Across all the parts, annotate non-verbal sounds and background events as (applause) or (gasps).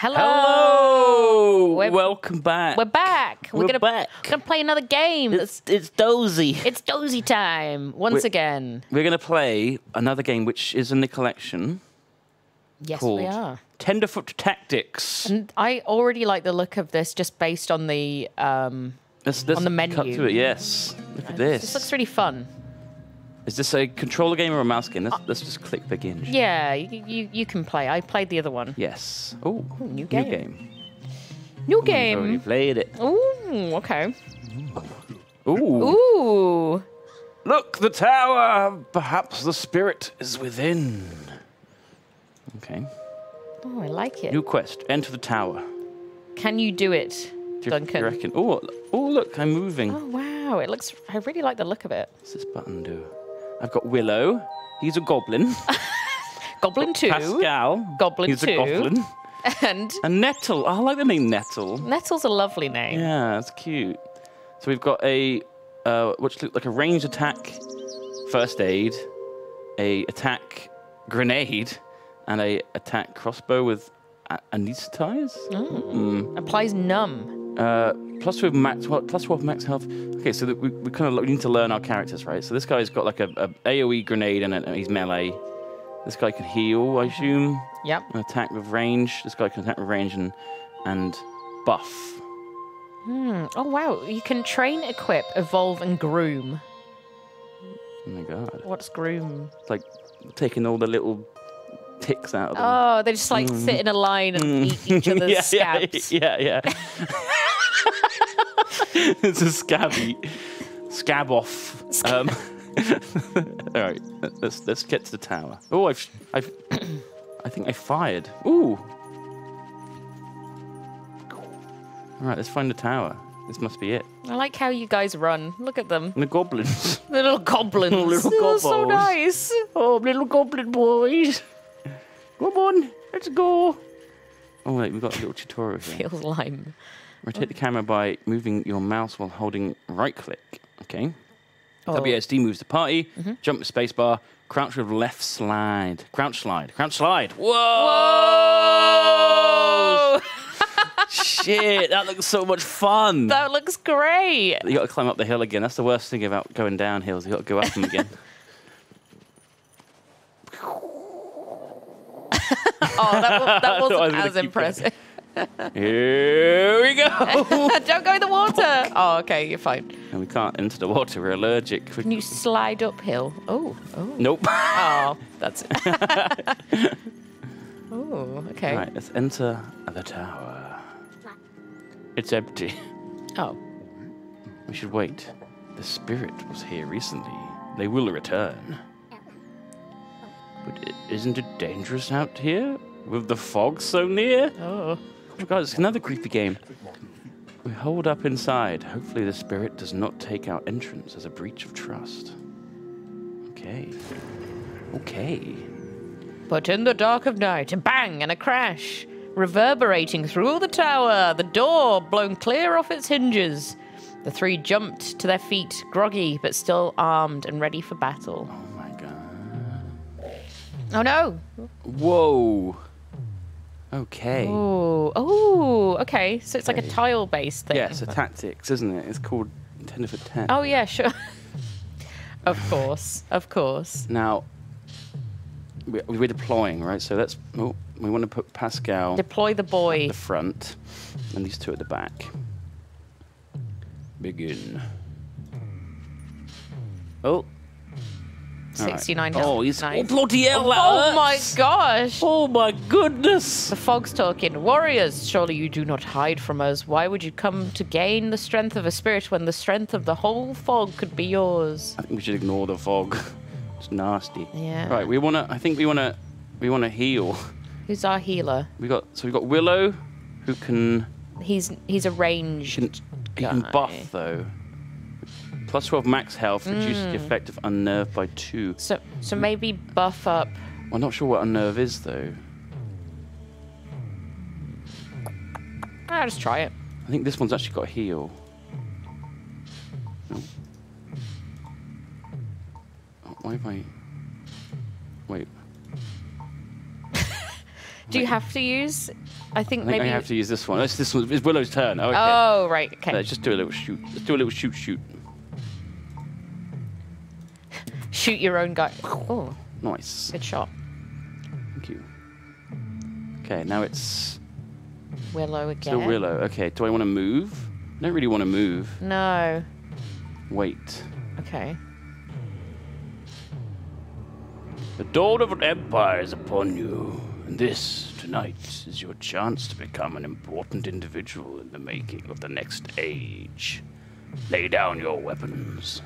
Hello. Hello. We're, Welcome back. we're back. We're gonna back. gonna play another game. It's, it's dozy. It's dozy time once We're- again. We're going to play another game which is in the collection Yes, we are. Tenderfoot Tactics. And I already like the look of this just based on the. Um, Let's, let's on the cut menu. to it. Yes. Look at this this. looks really fun. Is this a controller game or a mouse game? Let's, uh, let's just click begin. Yeah, you, you you can play. I played the other one. Yes. Oh, new game. New game. game. New already game. played it. Ooh, okay. Ooh. Ooh. Look, the tower. Perhaps the spirit is within. Okay. Oh, I like it. New quest. Enter the tower. Can you do it, Do Duncan? you reckon? Oh, oh, look, I'm moving. Oh wow, it looks. I really like the look of it. What's this button do? I've got Willow. He's a goblin. (laughs) Goblin two Pascal. Goblin He's two. a goblin. (laughs) and And Nettle. Oh, I like the name Nettle. Nettle's a lovely name. Yeah, it's cute. So we've got a uh, which looks like a ranged attack, first aid, a attack grenade, and a attack crossbow with a- anesthetize. Mm. Applies numb. Uh, plus twelve max, what, plus twelve max health. Okay, so that we, we kind of need to learn our characters, right? So this guy's got like a, a AOE grenade and, a, he's melee. This guy can heal, I assume. Yep. Attack with range. This guy can attack with range and and buff. Hmm. Oh wow, you can train, equip, evolve, and groom. Oh my god! What's groom? It's like taking all the little ticks out of them. Oh, they just like sit in a line and eat each (laughs) other's Mm. yeah, scabs. Yeah, yeah, yeah. (laughs) (laughs) it's a scabby scab off. Um, (laughs) all right, let- let's let's get to the tower. Oh, I've I've (clears throat) I think I fired. Ooh. All right, let's find the tower. This must be it. I like how you guys run. Look at them, And the goblins. (laughs) the little goblins. the Little Oh, so nice. Oh, little goblin boys. Come on, let's go. Oh wait, we've got a little tutorial here. Feels lime. Rotate the camera by moving your mouse while holding right click. Okay. Oh. WASD moves the party. Mm-hmm. Jump with spacebar. Crouch with left slide. Crouch slide. Crouch slide. Whoa! Oh, (laughs) Shit, that looks so much fun. that looks great. you got to climb up the hill again. That's the worst thing about going down hills. You got to go up them again. (laughs) (laughs) Oh, that, that was wasn't as impressive. Here we go. (laughs) Don't go in the water. Oh, okay, you're fine. and we can't enter the water. We're allergic. We- Can you slide uphill? Oh, oh. Nope. Oh, (laughs) that's it. (laughs) oh, okay. Right, let's enter the tower. It's empty. Oh, We should wait. The spirit was here recently. They will return. But isn't it dangerous out here? With the fog so near? oh. Guys, it's another creepy game. We hold up inside. Hopefully, the spirit does not take our entrance as a breach of trust. Okay. Okay. But in the dark of night, a bang and a crash, reverberating through the tower, the door blown clear off its hinges. The three jumped to their feet, groggy but still armed and ready for battle. Oh my god. Oh no! Whoa. Okay. Oh, oh, okay. So it's like a tile-based thing. Yes, a tactics, isn't it? It's called Tenderfoot 10. Oh yeah, sure. (laughs) of course, of course. Now, we- we're deploying, right? So let's. Oh, we want to put Pascal Deploy the at boy. the front and these two at the back. Begin. Oh. All right. 69 Oh, he's. Oh, nice. Oh, bloody hell! that Oh my gosh! Oh my goodness! The fog's talking. Warriors, surely you do not hide from us. Why would you come to gain the strength of a spirit when the strength of the whole fog could be yours? I think we should ignore the fog. (laughs) It's nasty. Yeah. Right, we wanna. I think we wanna. We wanna heal. Who's our healer? We got. So we got Willow, who can. He's he's a range. He can, he can buff though. Plus 12 max health reduces Hmm. the effect of unnerve by two. So so maybe buff up. I'm not sure what unnerve is though. I'll just try it. I think this one's actually got heal. No. Oh, why have I? Wait. (laughs) Do you have to use? I think I think maybe. I have to use this one. It's this one. It's Willow's turn. Okay. Oh right. Okay. Let's just do a little shoot. Let's do a little shoot shoot. Shoot your own guy. Oh, Nice. good shot. Thank you. Okay, now it's Willow again. still Willow. Okay, do I want to move? I don't really want to move. No. Wait. Okay. The dawn of an empire is upon you, and this, tonight, is your chance to become an important individual in the making of the next age. Lay down your weapons.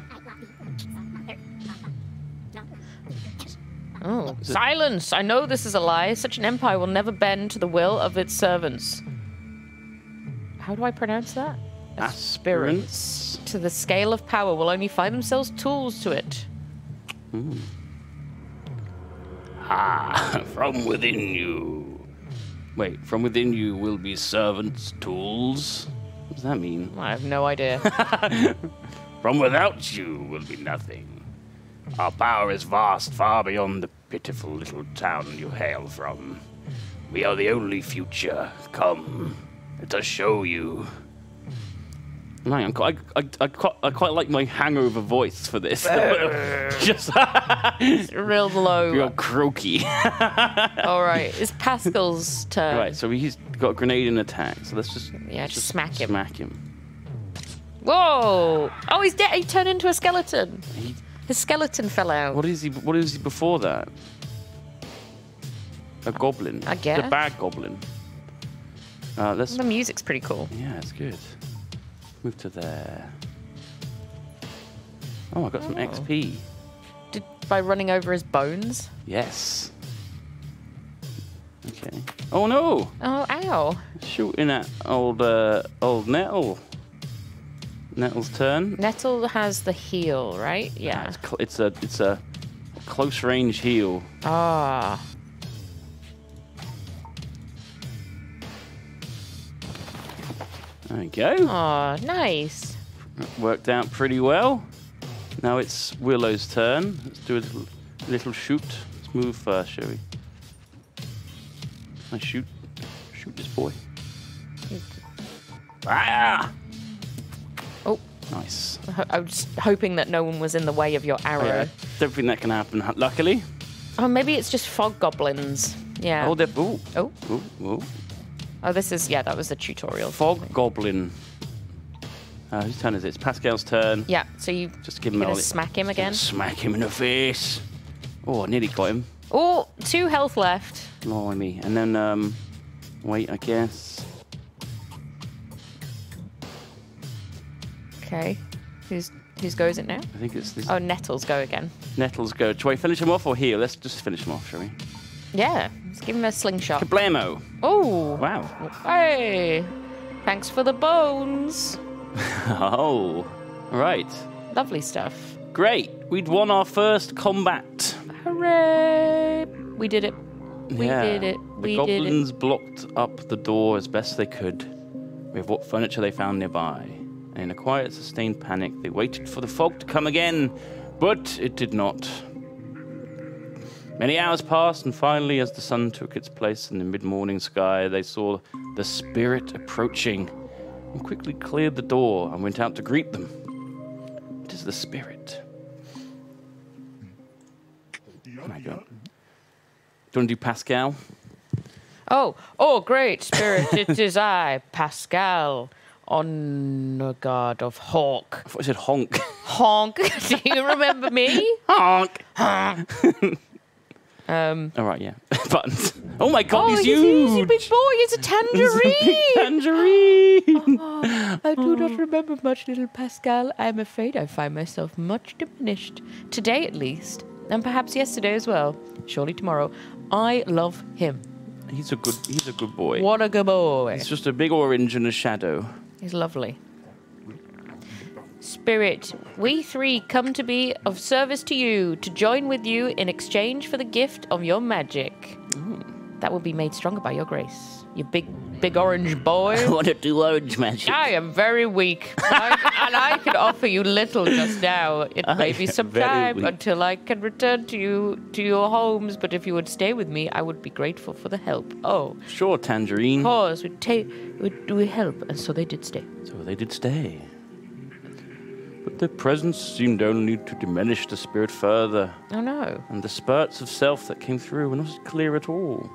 Oh. Silence! I know this is a lie. Such an empire will never bend to the will of its servants. How do I pronounce that? Aspirants. To the scale of power will only find themselves tools to it. Ah, (laughs) from within you. Wait, from within you will be servants' tools? What does that mean? I have no idea. (laughs) (laughs) From without you will be nothing. Our power is vast, far beyond the pitiful little town you hail from. We are the only future. Come, let us show you. Man, I'm quite, I, I, I, quite, I quite like my hangover voice for this. (laughs) Just (laughs) Real low. real croaky. (laughs) All right. It's Pascal's turn. right, so he's got a grenade and attack. So let's just Yeah, let's just smack him. Smack him. Whoa! Oh, he's dead. He turned into a skeleton. His skeleton fell out. what is he? What is he before that? A goblin. I guess. A bad goblin. Uh, let's. The music's pretty cool. Yeah, it's good. Move to there. Oh, I got some XP. Did by running over his bones? Yes. Okay. Oh no! Oh, ow! Shooting at old uh, old Nettle. Nettle's turn. Nettle has the heal, right? Yeah. It's, it's a it's a close range heal. Ah. There you go. Oh, nice. Worked out pretty well. Now it's Willow's turn. Let's do a little, little shoot. Let's move first, shall we? I shoot. Shoot this boy. Ah! Nice. I was hoping that no one was in the way of your Oh, arrow. yeah. Don't think that can happen, luckily. Oh, maybe it's just fog goblins. Yeah. Oh, they're. Ooh. Oh, Ooh, ooh. oh, this is yeah. That was the tutorial. Fog Goblin. Uh, whose turn is it? It's Pascal's turn. Yeah. So you Just give him gonna smack him again? Smack him in the face. Oh, I nearly got him. Oh, two health left. Blimey. And then, um, wait, I guess. Okay. Who's whose goes it now? I think it's this. Oh, Nettles go again. Nettles go. Shall we finish him off or heal? Let's just finish him off, shall we? Yeah. Let's give him a slingshot. Kablamo! Oh. Wow. Hey. Thanks for the bones. (laughs) Oh. Right. Lovely stuff. Great. We'd won our first combat. Hooray! We did it. We Yeah. did it. The We did it. goblins blocked up the door as best they could with what furniture they found nearby. And in a quiet, sustained panic, they waited for the fog to come again, but it did not. Many hours passed, and finally, as the sun took its place in the mid morning sky, they saw the spirit approaching and quickly cleared the door and went out to greet them. It is the spirit. Oh my god. Do you want to do Pascal? Oh, oh, great spirit! it is I, Pascal, (laughs) on guard of Hawk. I thought I said honk. Honk. (laughs) Do you remember me? honk! Honk. (laughs) Um. All right, yeah. (laughs) Buttons. Oh my god, oh, he's, he's, huge! he's a big boy. He's a tangerine. Tangerine! I do not remember much, little Pascal. I'm afraid I find myself much diminished. Today, at least, and perhaps yesterday as well. Surely tomorrow. I love him. he's a good he's a good boy. What a good boy. It's just a big orange and a shadow. He's lovely. Spirit, we three come to be of service to you, to join with you in exchange for the gift of your magic. that will be made stronger by your grace. You big, big orange boy. (laughs) I want to do orange magic. I am very weak, and I, and I can offer you little just now. It may be (laughs) some time until I can return to you to your homes. But if you would stay with me, I would be grateful for the help. Oh, Sure, Tangerine. pause. We take, we, we help, and so they did stay. So they did stay. But their presence seemed only to diminish the spirit further, Oh no. and the spurts of self that came through were not clear at all.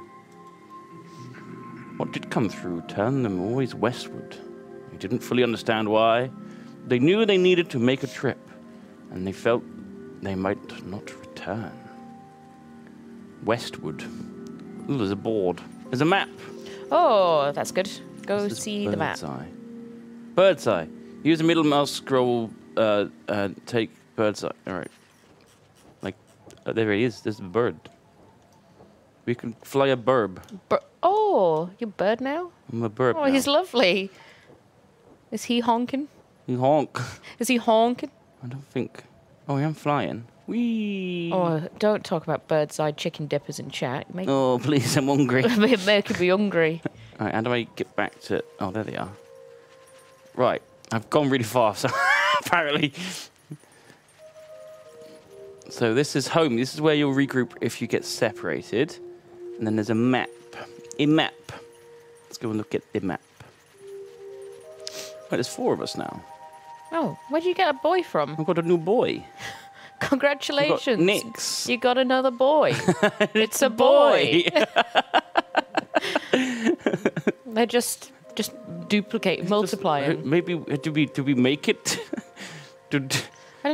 What did come through turned them always westward. They didn't fully understand why. They knew they needed to make a trip, and they felt they might not return. Westward. Ooh, there's a board. There's a map. Oh, that's good. Go This see the map. bird's Eye. Bird's eye. Use the middle mouse scroll. Uh, uh, take bird's eye. All right. Like, uh, there he is. There's a bird. We can fly a burb. Bir- oh, you're bird now? I'm a burb. Oh, now. he's lovely. Is he honking? He honk. Is he honking? I don't think. Oh, I am flying. Wee. Oh, don't talk about bird's eye chicken dippers in chat. Make, Oh, (laughs) please, I'm hungry. (laughs) make me hungry. All right, how do I get back to? Oh, there they are. Right, I've gone really fast. (laughs) apparently. So this is home. This is where you'll regroup if you get separated, and then there's a map. A map. Let's go and look at the map. Right, there's four of us now. Oh, where'd you get a boy from? I've got a new boy. (laughs) Congratulations. Nix. You got another boy. (laughs) it's a boy. (laughs) They're just just duplicate, multiplying. Maybe do we do we make it? Did,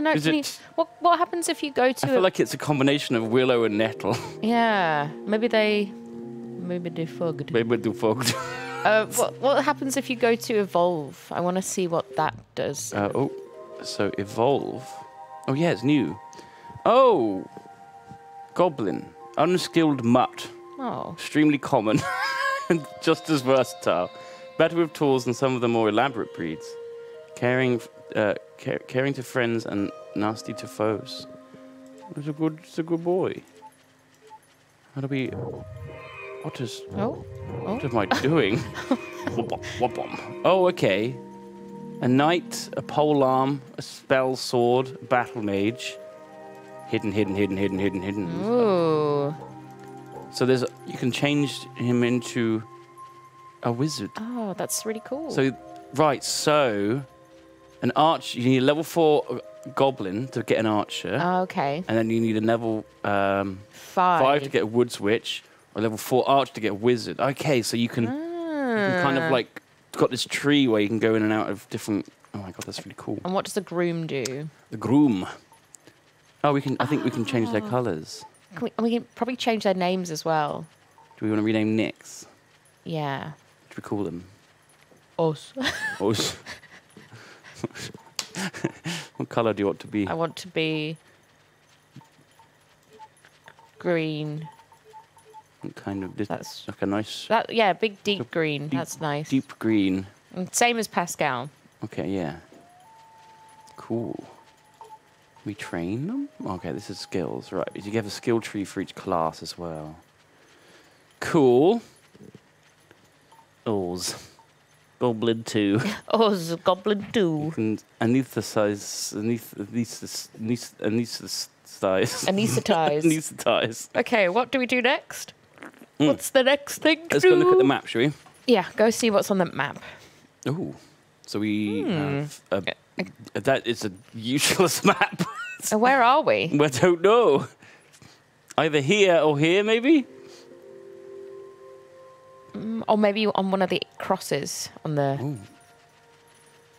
I know. is Can you, what what happens if you go to? I feel a- like it's a combination of willow and nettle. (laughs) yeah, maybe they, maybe they fugged. Maybe they fogged. (laughs) Uh, what what happens if you go to evolve? I want to see what that does. Uh, oh, so evolve. Oh yeah, it's new. Oh, goblin, unskilled mutt, oh, extremely common, (laughs) and just as versatile. Better with tools than some of the more elaborate breeds. Caring, uh, ca- caring to friends and nasty to foes. It's a good, it's a good boy. How do we? What is? oh, What am I doing? (laughs) Whoop-bom, whoop-bom. oh, okay. A knight, a pole arm, a spell sword, a battle mage. Hidden, hidden, hidden, hidden, hidden, hidden. ooh, So there's you can change him into a wizard. oh, that's really cool. So right, so an arch. You need a level four uh, goblin to get an archer, Oh, okay, and then you need a level um, five. five to get a woods witch, or level four archer to get a wizard. Okay, so you can. You can kind Ah. of like got this tree where you can go in and out of different. Oh my god, that's really cool. And what does the groom do? The groom. Oh, we can. I think we can change Ah. their colours. Can we, and we can probably change their names as well. Do we want to rename Nyx? Yeah. What do we call them? Us. (laughs) Or s- (laughs) what colour do you want to be? I want to be green. What kind of this, That's like a nice that. Yeah, big deep green. deep- That's nice. deep green. Mm, same as Pascal. Okay, yeah. Cool. We train them? Okay, this is skills. Right, you have a skill tree for each class as well. Cool. Oz. Goblin 2. (laughs) Us, Goblin You too. can anesthetize. Anesthetise. Anesthetize. Anesthetize. (laughs) Anesthetize. Okay, what do we do next? Mm. What's the next thing to Let's go look at the map, shall we? Yeah, go see what's on the map. Ooh. So we Hmm. have. A, that is a useless (laughs) map. Uh, where are we? I don't know. Either here or here, maybe? Mm, Or maybe on one of the crosses on the. Ooh.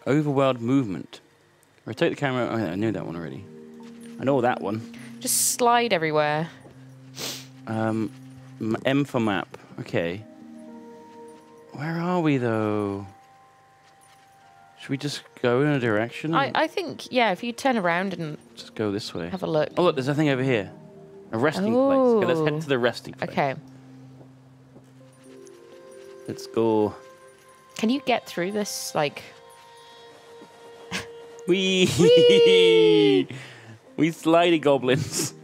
Overworld movement. Rotate the camera. Oh, yeah, I knew that one already. I know that one. Just slide everywhere. Um, m- for map. Okay. Where are we, though? Should we just go in a direction? I, I think, yeah, if you turn around and just go this way. have a look. Oh, look, there's a thing over here. A resting place. Okay, let's head to the resting place. Okay. Let's go. Can you get through this? Like, (laughs) Wee! (laughs) we slidey goblins.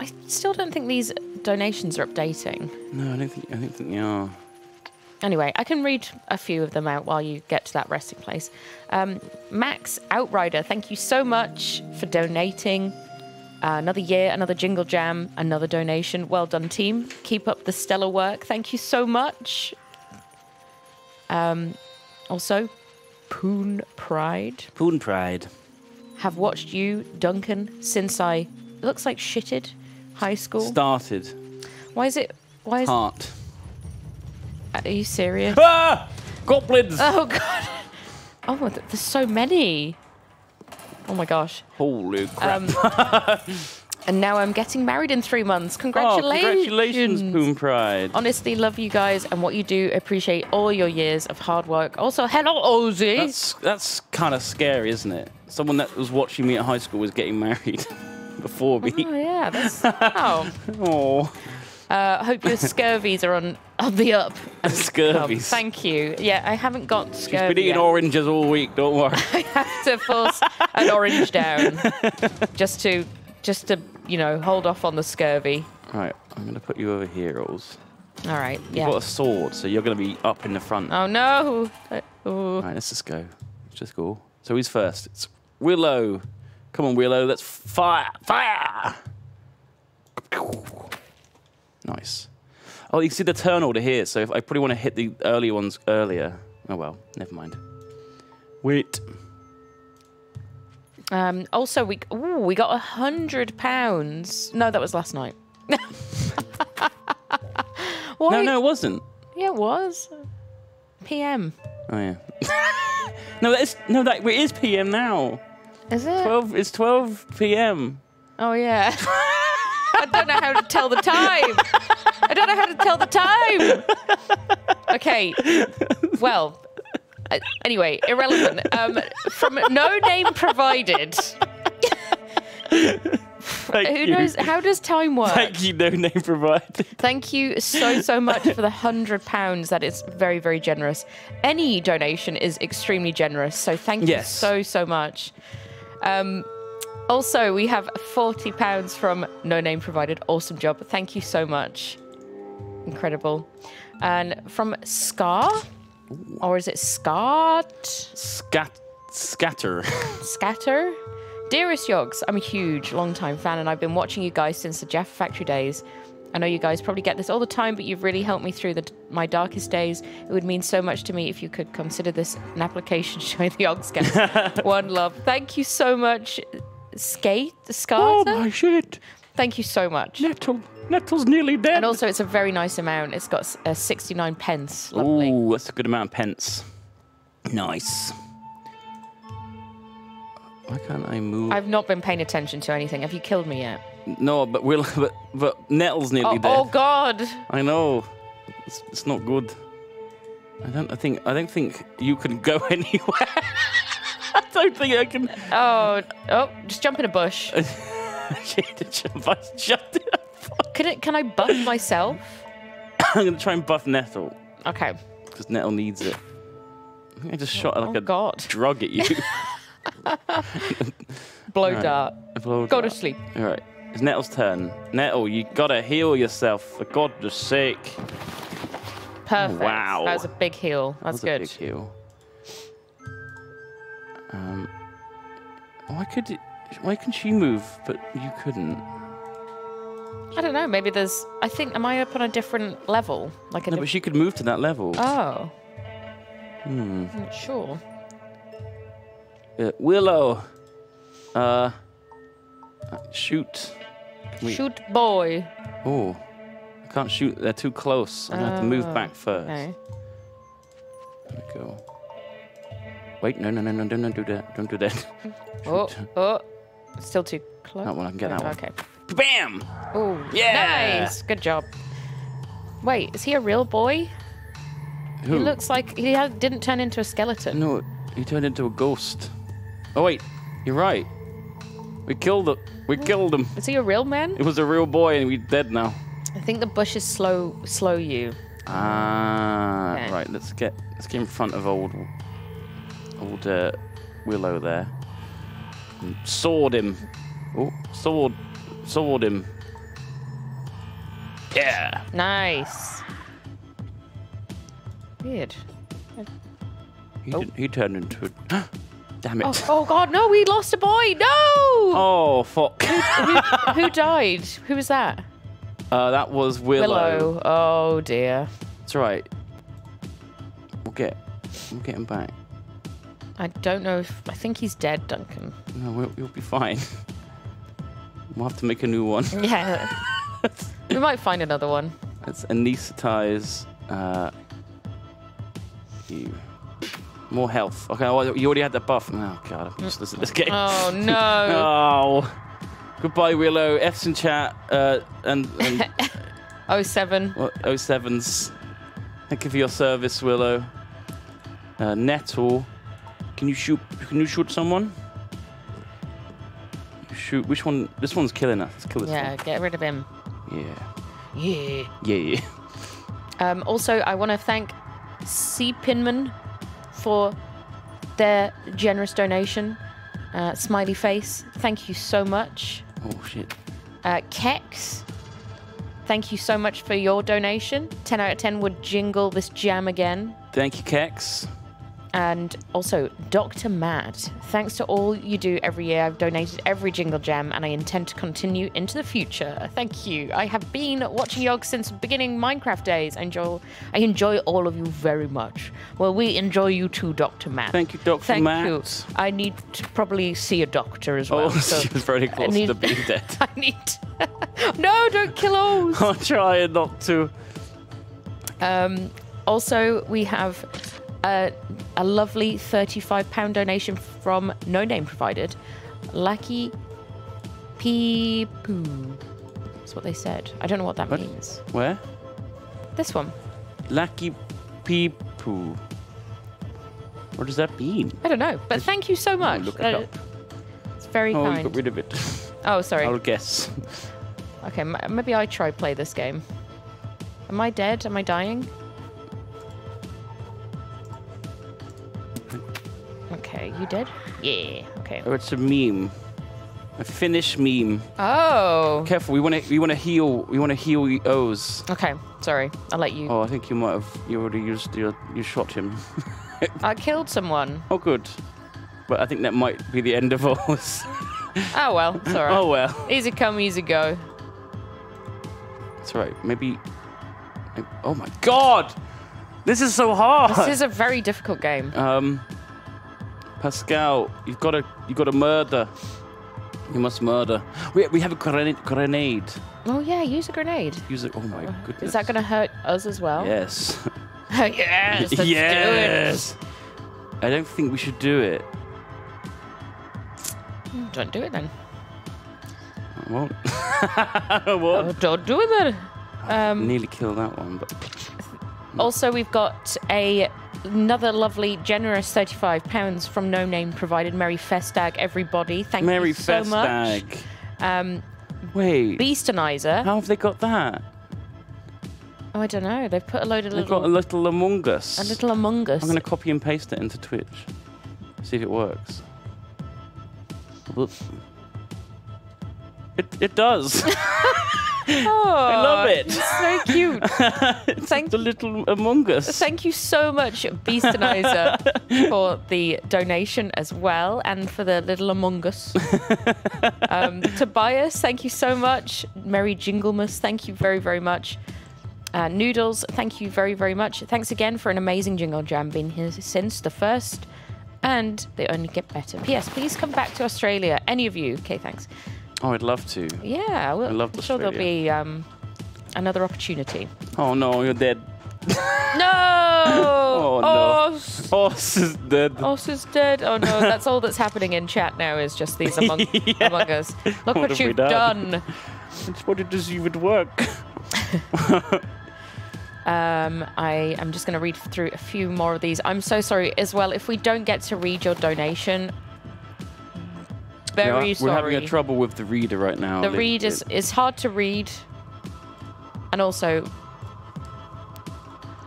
I still don't think these donations are updating. No, I don't think I don't think they are. Anyway, I can read a few of them out while you get to that resting place. Um, Max Outrider, thank you so much for donating. Uh, another year, another Jingle Jam, another donation. Well done, team. Keep up the stellar work. Thank you so much. Um, also, Poon Pride. Poon Pride. Have watched you, Duncan, since I it looks like shitted high school. Started. Why is it? Why is? Heart. Are you serious? Ah! Goblins! Oh god. (laughs) Oh, there's so many. Oh my gosh. Holy crap. Um, (laughs) and now I'm getting married in three months. oh, Congratulations. congratulations, Poon Pride. Honestly, love you guys and what you do. Appreciate all your years of hard work. Also, hello, Osie. That's that's kind of scary, isn't it? Someone that was watching me at high school was getting married (laughs) before me. Oh yeah, that's. (laughs) Oh, Oh, uh, hope your (laughs) scurvies are on on the up. Scurvies. thank you. Yeah, I haven't got She's scurvy. been eating yet. oranges all week. Don't worry. (laughs) I have to force an orange down (laughs) just to just to you know hold off on the scurvy. right, I'm gonna put you over here, Rose. All right. You've Yeah. got a sword, so you're gonna be up in the front. Oh no. Uh, ooh. Right, let's just go. Let's just go. So who's first? It's Willow. Come on, Willow. Let's fire! Fire! Nice. Oh, you can see the turn order here. So if I probably want to hit the early ones earlier. Oh well, never mind. Wait. Um, also, we ooh, we got a hundred pounds. No, that was last night. (laughs) No, no, it wasn't. Yeah, it was. PM. Oh yeah. (laughs) no, that is no, that it is PM now. Is it? Twelve. It's twelve PM. Oh yeah. (laughs) I don't know how to tell the time. I don't know how to tell the time. Okay. Well. uh, Anyway, irrelevant. Um, from no name provided. Thank Who you. knows? How does time work? Thank you, no name provided. Thank you so, so much for the hundred pounds. That is very, very generous. Any donation is extremely generous. So thank you so, so much. Um, also, we have forty pounds from No Name Provided. Awesome job. Thank you so much. Incredible. And from Scar, or is it Scott? Scat, scatter. (laughs) Scatter. Dearest Yogs, I'm a huge, long-time fan, and I've been watching you guys since the Jaffa Factory days. I know you guys probably get this all the time, but you've really helped me through the, my darkest days. It would mean so much to me if you could consider this an application (laughs) showing the Yogscast. (laughs) One love. Thank you so much, Skate oh my shit! Thank you so much. Nettle, Nettle's nearly dead. And also, it's a very nice amount. It's got uh, 69 pence. Lovely. Ooh, that's a good amount of pence. Nice. Why can't I move? I've not been paying attention to anything. Have you killed me yet? No, but we'll. (laughs) but but Nettle's nearly Oh, dead. oh God. I know. It's, it's not good. I don't. I think. I don't think you can go (laughs) anywhere. I (laughs) don't think I can. Oh, oh, just jump in a bush. jump. I shut it up. Can it? Can I buff myself? (coughs) I'm gonna try and buff Nettle Okay. because Nettle needs it. I think I just shot like oh a God. drug at you. (laughs) (laughs) Blow Alright. dart. Blow Go to sleep. All right. It's Nettle's turn. Nettle, you gotta heal yourself for God's sake. Perfect. Wow. That was a big heal. That's That good. a big heal. Um, why could it, why can she move but you couldn't? I don't know. Maybe there's. I think. Am I up on a different level? Like a. No, but she could move to that level. oh. Hmm. I'm not sure. Uh, Willow, uh, uh, shoot. We- Shoot boy. Oh, I can't shoot. They're too close. I'm gonna have to move Oh, back first. Okay. There we go. Wait, no, no, no, no, don't, don't do that. Don't do that. (laughs) Oh, oh. Still too close. That one, I can get that one. Okay. Bam! Oh, Yeah! Nice. Good job. Wait, is he a real boy? Who? He looks like he didn't turn into a skeleton. No, he turned into a ghost. Oh wait, you're right. We killed it. We killed him. Is he a real man? It was a real boy, and we're dead now. I think the bushes slow slow you. Ah, Okay. right. Let's get let's get in front of old old uh, Willow there. And sword him. Oh, sword, sword him. Yeah. Nice. Weird. He, Oh. didn't, he turned into a. (gasps) Damn it. Oh, oh God, no! We lost a boy. No. Oh, fuck. who, who (laughs) died? Who was that? uh, that was Willow. Willow. Oh dear. That's right. We'll get. We'll get him back. I don't know if I think he's dead, Duncan. No, we'll, we'll be fine. (laughs) We'll have to make a new one. Yeah. (laughs) we might find another one. Let's anesthetize uh, you. More health. Okay, oh, you already had the buff. Oh god, I'm useless at this game. Oh (laughs) no. Oh. Goodbye, Willow. F's in chat. Uh, and and Oh seven. what, 07s. Thank you for your service, Willow. Uh, Nettle. Can you shoot? Can you shoot someone? Shoot. Which one? This one's killing us. Let's kill this Yeah, get rid of him. Yeah. Yeah. Yeah. Yeah. Um, also, I want to thank C Pinman for their generous donation. Uh, smiley face. Thank you so much. Oh shit. Uh, Kex, thank you so much for your donation. 10 out of 10 would jingle this jam again. Thank you, Kex. And also, Dr. Matt. thanks to all you do every year. I've donated every Jingle Jam and I intend to continue into the future. Thank you. I have been watching Yog since beginning Minecraft days. I enjoy, I enjoy all of you very much. Well, we enjoy you too, Dr. Matt. Thank you, Dr. Thank Matt. you. I need to probably see a doctor as Oh, well. (laughs) so she was very close need- to being (laughs) dead. I need. (laughs) no, don't kill Oz. I'm trying not to. Um, also, we have a, a lovely £35 donation from No Name Provided. Lucky Peepoo. That's what they said. I don't know what that What? means. Where? This one. Lucky Peepoo. What does that mean? I don't know. But thank you so much. look it Uh, up. It's very Oh, kind. got rid of it. (laughs) Oh, sorry. I'll guess. Okay, m- maybe I try play this game. Am I dead? Am I dying? Okay, you did? Yeah. Okay. Oh, it's a meme. A Finnish meme. Oh. Careful, we want to we want to heal we want to heal O's. Okay. Sorry. I'll let you. Oh, I think you might have you already used your you shot him. (laughs) I killed someone. Oh, good. But I think that might be the end of O's. (laughs) Oh well. It's alright. (laughs) oh well. Easy come, easy go. That's right. Maybe. Oh my God! This is so hard. This is a very difficult game. Um, Pascal, you've got to you've got to murder. You must murder. We, we have a grenade. grenade. Oh yeah, use a grenade. Use it. Oh my goodness. Is that going to hurt us as well? Yes. (laughs) yes. Let's yes. I don't think we should do it. do it. Don't do it then. I won't. (laughs) I won't. Oh, don't do it then. Um, Nearly killed that one, but Also, we've got a another lovely, generous thirty-five pounds from No Name provided. Merry Festag, everybody! Thank Merry you so much. Festag. Um, Wait. Beastanizer. How have they got that? Oh, I don't know. They've put a load of They've little, got a little Among Us. a little Among Us. I'm going to copy and paste it into Twitch. See if it works. Whoop. It, it does. (laughs) (laughs) Oh, I love it. So cute. (laughs) it's Thank- the little Among Us. Thank you so much, Beastanizer, (laughs) for the donation as well, and for the little Among Us. (laughs) um, Tobias, thank you so much. Merry Jinglemas, thank you very, very much. Uh, Noodles, thank you very, very much. Thanks again for an amazing Jingle Jam. Been here since the first, and they only get better. P.S. Please come back to Australia, any of you. Okay, thanks. Oh, I'd love to. Yeah, we'll, I love I'm sure there'll be um, another opportunity. Oh no, you're dead. No! (laughs) Oh, no. Os- Oh, is dead. Os is dead. Oh no, that's all that's happening in chat now is just these (laughs) among, Yeah. among us. Look What what, you've done? done. I just wanted to see it would work. (laughs) Um, I am just going to read through a few more of these. I'm so sorry as well if we don't get to read your donation. Very Yeah, sorry. We're having a trouble with the reader right now. the read is is hard to read, and also,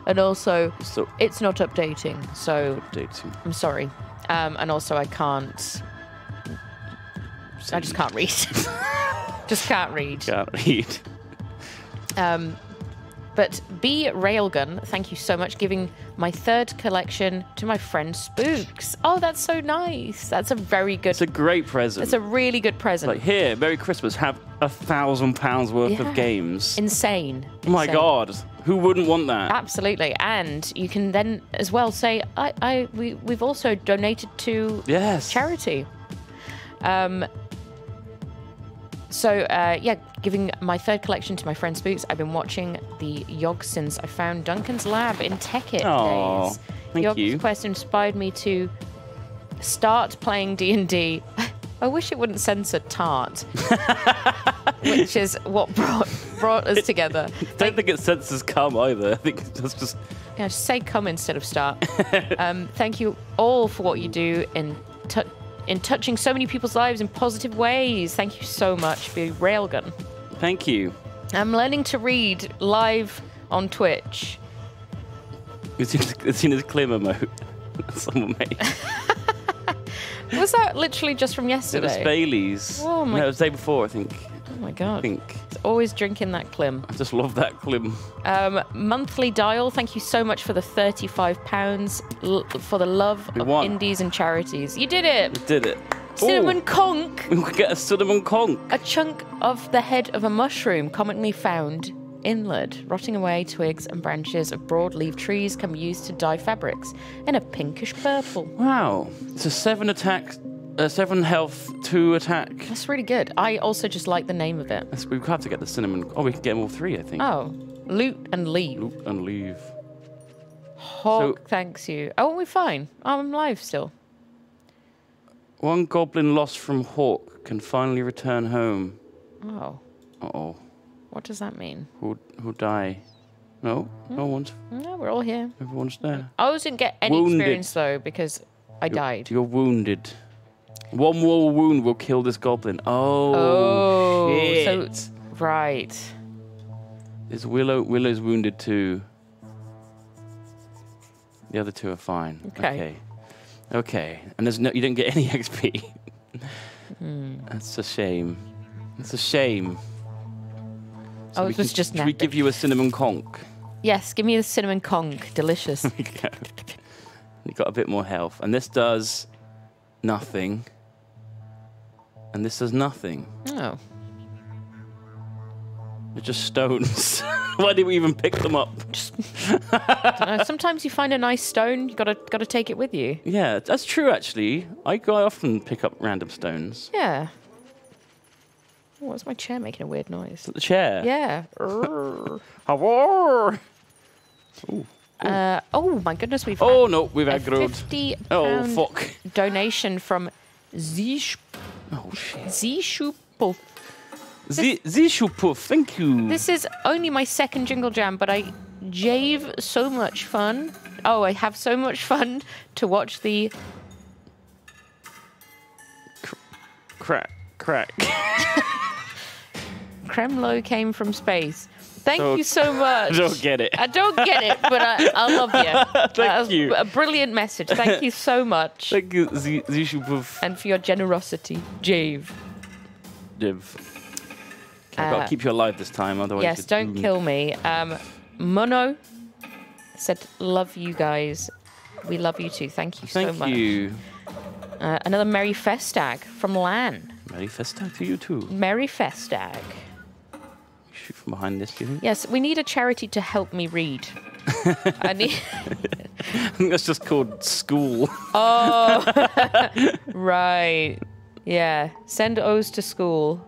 and also, So it's not updating. So updating. I'm sorry. Um, and also, I can't. I just can't read. (laughs) just can't read. Can't read. Um, but B Railgun, thank you so much, giving my third collection to my friend Spooks. Oh, that's so nice. That's a very good. It's a great present. It's a really good present. like here, Merry Christmas. Have a thousand pounds worth Yeah. of games. Insane. oh my God, who wouldn't want that? Absolutely, and you can then as well say, "I, I, we, we've also donated to yes. charity." Um. So uh, yeah, giving my third collection to my friend Spooks. I've been watching the Yog since I found Duncan's lab in Tekkit days. thank Yog's you. quest inspired me to start playing D and D. (laughs) I wish it wouldn't censor tart, (laughs) which is what brought brought us together. (laughs) Don't think it censors come either. I think that's just Yeah, just say come instead of start. um, thank you all for what you do in in touching so many people's lives in positive ways. Thank you so much, be Railgun. thank you. I'm learning to read live on Twitch. It's in, it's in his climber mode. (laughs) Someone made. (laughs) Was that literally just from yesterday? It was? Bailey's. Oh my- No, it was the day before, I think. Oh my I god. think. It's always drinking that Klim. I just love that clim. Um, monthly dial, thank you so much for the £35 l- for the love We of won. indies and charities. You did it! Did it. Cinnamon Ooh, conch! we could get a cinnamon conch. A chunk of the head of a mushroom commonly found inland, rotting away twigs and branches of broad-leaved trees can be used to dye fabrics in a pinkish purple. Wow. It's a seven attack, uh, seven health, two attack. That's really good. I also just like the name of it. That's, we have to get the cinnamon. Oh, we can get them all three, I think. Oh, loot and leave. Loot and leave. Hog So- thanks you. Oh, we're fine. I'm live still. One goblin lost from Hawk can finally return home. Oh, Uh oh. what does that mean? Who who die? No, no one's. No, we're all here. Everyone's there. I didn't get any Wounded. experience though because I died. You're wounded. One more wound will kill this goblin. Oh, Oh, shit. so right. Is Willow Willow's wounded too? The other two are fine. Okay. Okay. Okay. And there's no you didn't get any (laughs) XP. Hmm. That's a shame. That's a shame. Oh, we it was can- just Should we give you a cinnamon conch? Yes, give me the cinnamon conch. Delicious. (laughs) you got a bit more health. And this does nothing. And this does nothing. oh. They're just stones. (laughs) Why did we even pick them up? Uh, sometimes you find a nice stone, you gotta gotta take it with you. Yeah, that's true actually. I, I often pick up random stones. Yeah. Oh, what's my chair making a weird noise? The chair. Yeah. (laughs) Urgh. Uh, oh my goodness, we've Oh had no, we've a aggroed. fifty Oh fuck. donation from Zish Oh shit. Zishupov. Z- Zishupuf, thank you. This is only my second jingle jam, but I jave so much fun. Oh, I have so much fun to watch the crack, crack. (laughs) Kremlo came from space. Thank you so much. (laughs) I don't get it. I don't get it, but I, I love you. (laughs) Thank you. A brilliant message. Thank you so much. Thank you, Z- Zishupuf. and for your generosity, Jave. Jave. Okay, I've got Uh, to keep you alive this time, otherwise. yes, don't kill me. Um, Mono said, "Love you guys. We love you too. Thank you Thank so much." Thank you. Uh, another Merry Festag from Lan. Merry Festag to you too. Merry Festag. Shoot from behind this, do you think? Yes, we need a charity to help me read. (laughs) I need. I think that's just called school. Oh, (laughs) right. Yeah, send O's to school.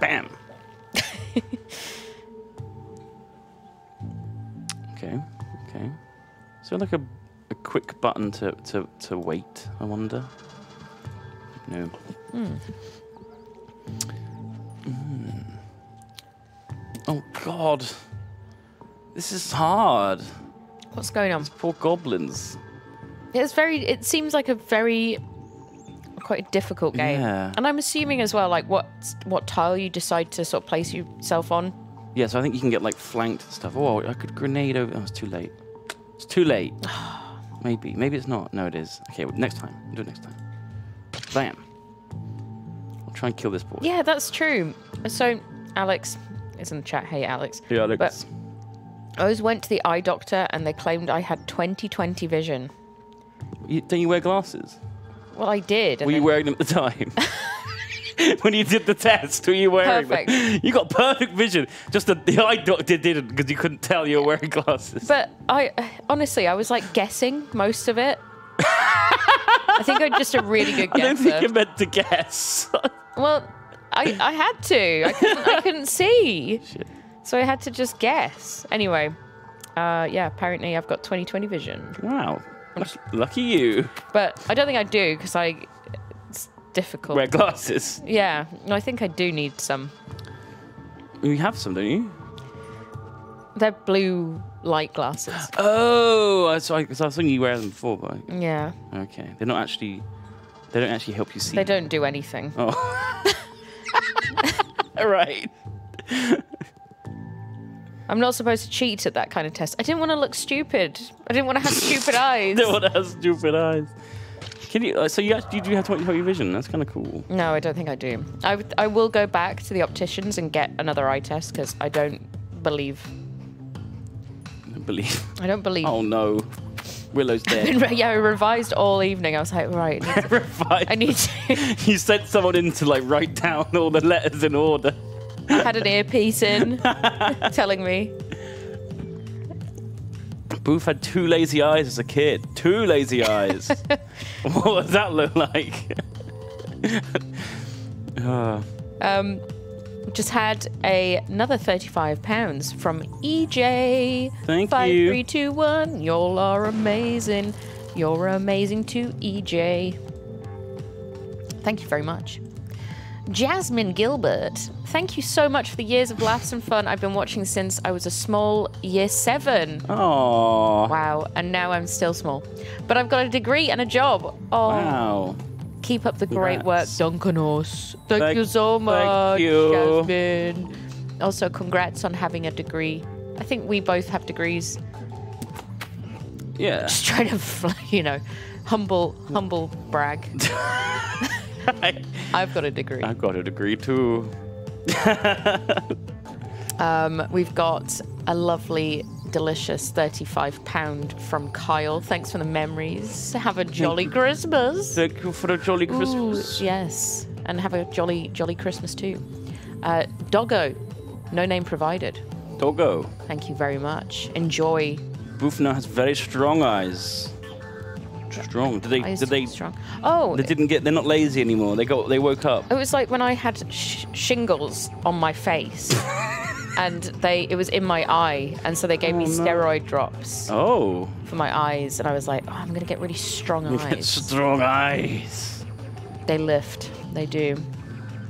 Bam. (laughs) okay, okay. Is there like a, a quick button to, to, to wait, I wonder? No. Mm. Oh, God. This is hard. What's going on? These Poor goblins. It's very. It seems like a very quite a difficult game. Yeah. And I'm assuming as well, like what what tile you decide to sort of place yourself on. Yeah, so I think you can get like flanked and stuff. Oh, I could grenade over. Oh, it's too late. It's too late. (sighs) Maybe. Maybe it's not. No, it is. Okay, well, next time. We'll do it next time. Bam. I'll try and kill this boy. Yeah, that's true. So, Alex, is in the chat. Hey, Alex. Yeah, Alex. But I always went to the eye doctor and they claimed I had 20/20 vision. You, don't you wear glasses? Well, I did. Were you wearing them at the time? (laughs) (laughs) when you did the test, were you wearing Perfect. them? (laughs) You got perfect vision. Just that the eye doctor didn't because you couldn't tell you were wearing glasses. But I honestly, I was like guessing most of it. I think I'm just a really good guesser. I don't think you're meant to guess. Well, I, I had to. I couldn't, I couldn't (laughs) see. Shit. So I had to just guess. Anyway, uh, yeah, apparently I've got 20/20 vision. Wow. That's- Lucky you. But I don't think I do because I. It's difficult. Wear glasses. Yeah, no, I think I do need some. You have some, don't you? They're blue light glasses. (gasps) Oh, I saw. Because I was thinking you wear them before, but Yeah, okay, they're not actually. They don't actually help you see. they don't do anything. Oh. (laughs) (laughs) right. I'm not supposed to cheat at that kind of test. I didn't want to look stupid. I didn't want to have stupid (laughs) eyes. No one has stupid eyes. Can you? uh, So you actually do have to help your vision. That's kind of cool. No, I don't think I do. I, I will go back to the opticians and get another eye test because I don't believe. I don't believe. I don't believe. Oh no, Willow's (laughs) dead. re- yeah, I revised all evening. I was like, right, I need (laughs) to. I, need to (laughs) you sent someone in to like write down all the letters in order. I had an earpiece in telling me. Booth had two lazy eyes as a kid. Two lazy eyes. what does that look like? Ah, Um, just had a, another thirty-five pounds from EJ. Thank Five, you. three, two, one. Y'all are amazing. You're amazing too, EJ. Thank you very much. Jasmine Gilbert, thank you so much for the years of laughs and fun I've been watching since I was a small year seven. Aw. Wow, and now I'm still small. But I've got a degree and a job. Oh, Wow. Keep up the great work, Congrats. Duncanos. Thank, Thank- you so thank much, you. Jasmine. Also, congrats on having a degree. I think we both have degrees. Yeah. Just trying to, (laughs) you know, humble, humble brag. (laughs) I've got a degree. I've got a degree too. (laughs) Um, we've got a lovely, delicious thirty-five pound from Kyle. Thanks for the memories. Have a jolly Christmas. Thank you for a jolly Ooh, Christmas. yes, and have a jolly, jolly Christmas too. Uh, Doggo, no name provided. Doggo. Thank you very much. Enjoy. Booth now has very strong eyes. Strong. Did they? Eyes Did they? strong? Oh, They didn't get. They're not lazy anymore. They got. They woke up. it was like when I had sh- shingles on my face, (laughs) and they it was in my eye, and so they gave me Oh, no. steroid drops Oh. for my eyes, and I was like, oh, I'm gonna get really strong eyes. strong eyes. they lift. They do.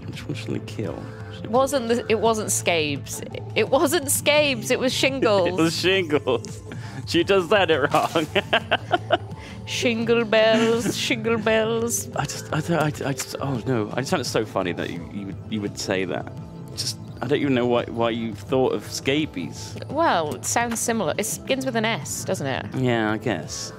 Which one should they kill? It wasn't the, it wasn't scabes. It wasn't scabes. It was shingles. (laughs) It was shingles. She just said it wrong. (laughs) Shingle bells, shingle bells. I just, I, don't- I, I just, oh no, I just found it so funny that you, you, would, you would say that. Just, I don't even know why, why you thought of scabies. Well, it sounds similar. It begins with an S, doesn't it? Yeah, I guess.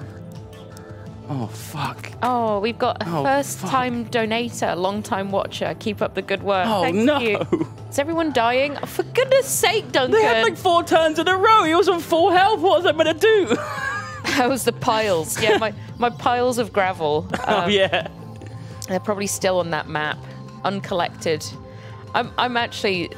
Oh fuck. Oh, we've got a Oh, first-time donator, long-time watcher. Keep up the good work. Oh Thank no. you. Is everyone dying? Oh, for goodness sake, Duncan! They had like four turns in a row. He was on full health. What was I going to do? (laughs) How's the piles? Yeah, my, my piles of gravel. (laughs) oh Um, yeah. They're probably still on that map, uncollected. I'm, I'm actually,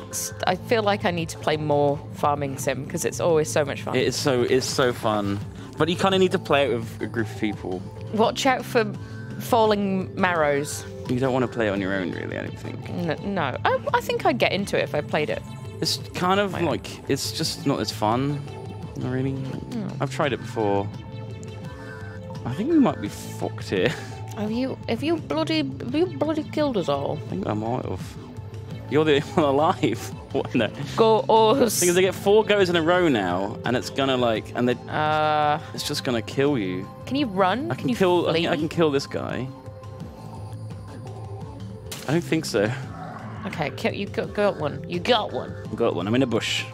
I feel like I need to play more Farming Sim because it's always so much fun. It is so, it's so fun. But you kind of need to play it with a group of people. Watch out for falling marrows. You don't want to play it on your own, really. I don't think. N- no, I, I think I'd get into it if I played it. It's kind of like it's just not as fun. Not really. Hmm. I've tried it before. I think we might be fucked here. Have you, have you bloody, have you bloody killed us all? I think I might have. You're the (laughs) only one alive. (laughs) What? No. Go us. Because they get four goes in a row now, and it's gonna like, and they, Uh, it's just gonna kill you. can you run? I can, you kill. I can, I can kill this guy. I don't think so. Okay, kill, you got, got one. You got one. I got one. I'm in a bush.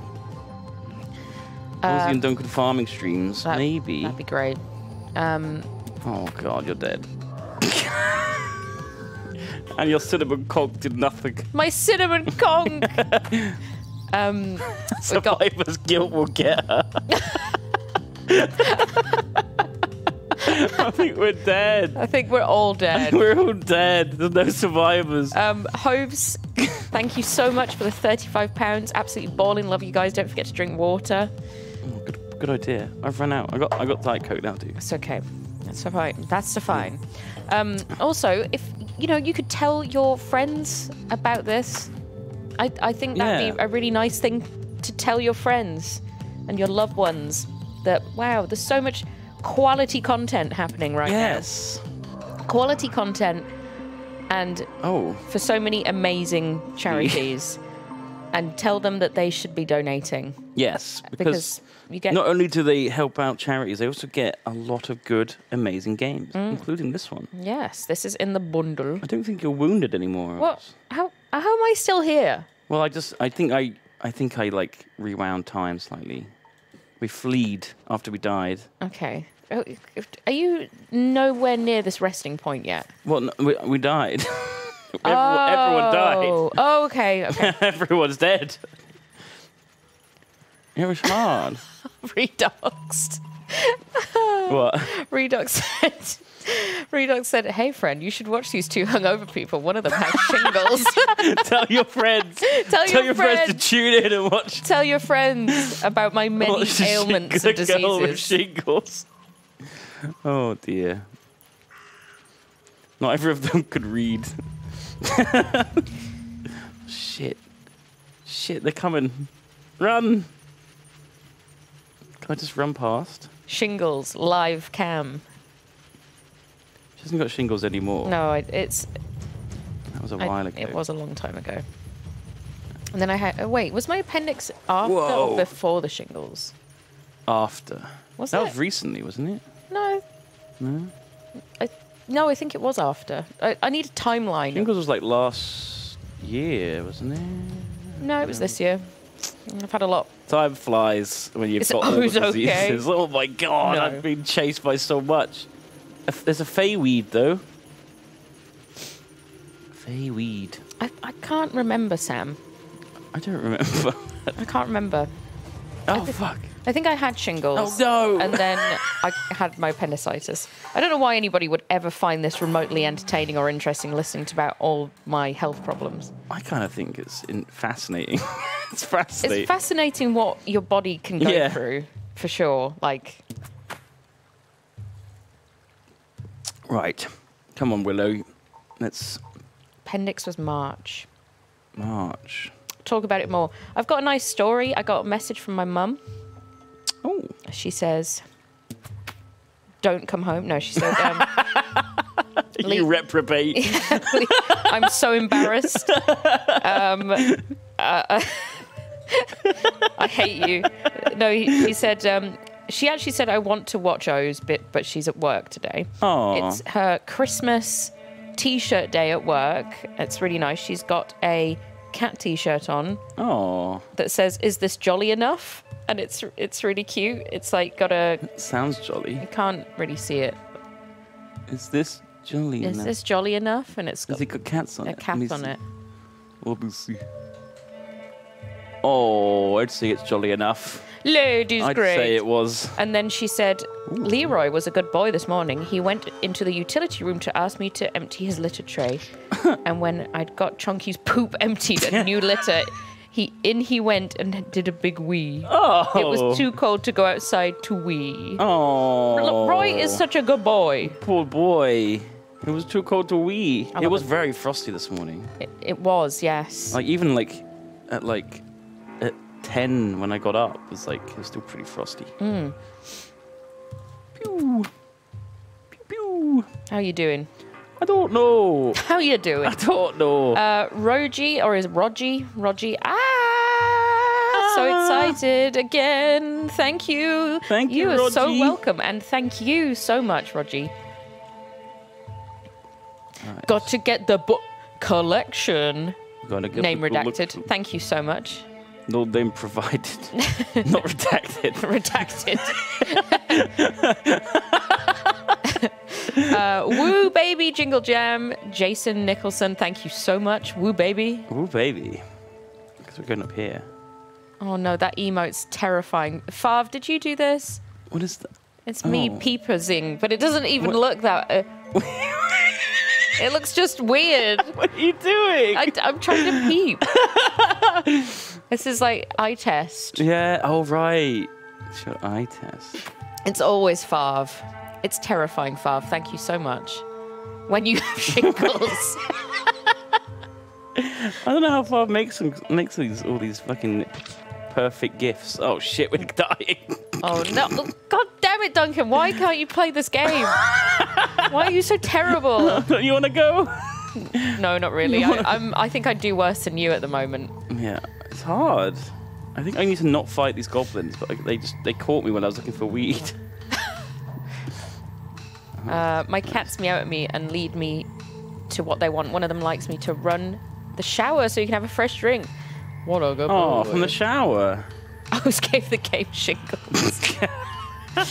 Uh, in Duncan farming streams, That- maybe. That'd be great. Um, Oh god, you're dead. (laughs) and your cinnamon conk did nothing. my cinnamon conk. (laughs) Um, we got Survivor's guilt will get her. I think we're dead. I think we're all dead. We're all dead. There's no survivors. Um, Hoves, thank you so much for the thirty-five pounds. Absolutely balling. Love you guys. Don't forget to drink water. Oh, good, good idea. I've run out. I got I got Diet Coke now, too. It's okay. That's fine. That's fine. Um, also, if you know, you could tell your friends about this. I, I think that'd Yeah. be a really nice thing to tell your friends and your loved ones that wow, there's so much quality content happening right Yes. now. Yes. Quality content and Oh, for so many amazing charities. (laughs) and tell them that they should be donating yes. because Because you get not only do they help out charities, they also get a lot of good, amazing games, mm. including this one. yes, this is in the bundle. I don't think you're wounded anymore. What? How? How am I still here? Well, I just, I think I, I think I like rewound time slightly. We fleed after we died. Okay. Oh, Are you nowhere near this resting point yet? Well, no, we, we died. (laughs) (laughs) everyone, everyone died. Oh, oh, okay. Okay. (laughs) Everyone's dead. It was hard. (laughs) Redoxed. what? Redox said. Redox said, "Hey, friend, you should watch these two hungover people. One of them has shingles. Tell your friends. Tell Tell your your friends to tune in and watch. Tell your friends about my many watch ailments and the girl with shingles. Oh dear. Not every of them could read. Shit. Shit, they're coming. Run. Can I just run past? Shingles live cam. She hasn't got shingles anymore. No, it, it's That was a while ago. it was a long time ago. And then I had. Oh, wait, was my appendix after Whoa. or before the shingles? After. Was that it? was recently, wasn't it? No. No. I, no, I think it was after. I, I need a timeline. Shingles was like last year, wasn't it? No, it was this year. I've had a lot. Time flies when you've It's got all the always okay. diseases. (laughs) Oh my god, No. I've been chased by so much. There's a fey weed though. Fey weed. I, I can't remember, Sam. I don't remember. I can't remember. (laughs) oh fuck. I think I had shingles. Oh no. And then I had my appendicitis. I don't know why anybody would ever find this remotely entertaining or interesting listening to about all my health problems. I kind of think it's in- fascinating. (laughs) it's fascinating. It's fascinating what your body can go Yeah. through, for sure. Like, right. Come on, Willow. Let's appendix was March. march. Talk about it more. I've got a nice story. I got a message from my mum. Oh. She says, "Don't come home." No, she said, um, (laughs) You reprobate. (laughs) "I'm so embarrassed. Um, uh, (laughs) I hate you." No, he, he said. Um, she actually said, "I want to watch O's, but but she's at work today. Aw. It's her Christmas T-shirt day at work. It's really nice. She's got a cat T-shirt on Oh. that says, "Is this jolly enough?" And it's it's really cute. It's like got a Sounds jolly. you can't really see it. Is this jolly Is enough? this jolly enough? And it's got Has it got cats on a it? Let me on see. it. Let me see. Oh, I'd say it's jolly enough. Ladies, I'd great. say it was. And then she said, Leroy was a good boy this morning. He went into the utility room to ask me to empty his litter tray. (laughs) and when I'd got Chunky's poop (laughs) emptied and new litter, he in he went and did a big wee. Oh. It was oh. too cold to go outside to wee. Oh. Roy is such a good boy. Poor boy. It was too cold to wee. I It was it. very frosty this morning. It, it was, yes. Like even like at like at ten when I got up, it was like it was still pretty frosty. Mm. Pew. Pew pew. How you doing? I don't know. (laughs) How you doing? I don't know. Uh, Roji, or is it Roji? Roji. Ah, so excited again. Thank you. Thank you, You are so welcome. And thank you so much, Roji. Right. Got to get the book collection. Name redacted. Thank you so much. No name provided. (laughs) Not redacted. (laughs) Redacted. (laughs) uh, woo baby jingle jam. Jason Nicholson, thank you so much. Woo baby. woo baby. Because we're going up here. Oh no, that emote's terrifying. Fav, did you do this? What is that? It's me Oh. peepers-ing, but it doesn't even What- look that. Uh, it looks just weird. What are you doing? I, am trying to peep. This is like eye test. Yeah, oh right. It's your eye test. It's always Fav. It's terrifying, Fav. Thank you so much. When you have (laughs) shingles. (laughs) I don't know how far makes them makes these all these fucking perfect gifts. Oh shit, we're (laughs) dying. oh no! God damn it, Duncan! Why can't you play this game? Why are you so terrible? you wanna go? No, not really. I, I'm. I think I do worse than you at the moment. Yeah, it's hard. I think I need to not fight these goblins, but like, they just they caught me when I was looking for weed. (laughs) Uh, my cats meow at me and lead me to what they want. One of them likes me to run the shower so you can have a fresh drink. What a good Oh, boy. from the shower. (laughs) I always gave the game shingles. Oh.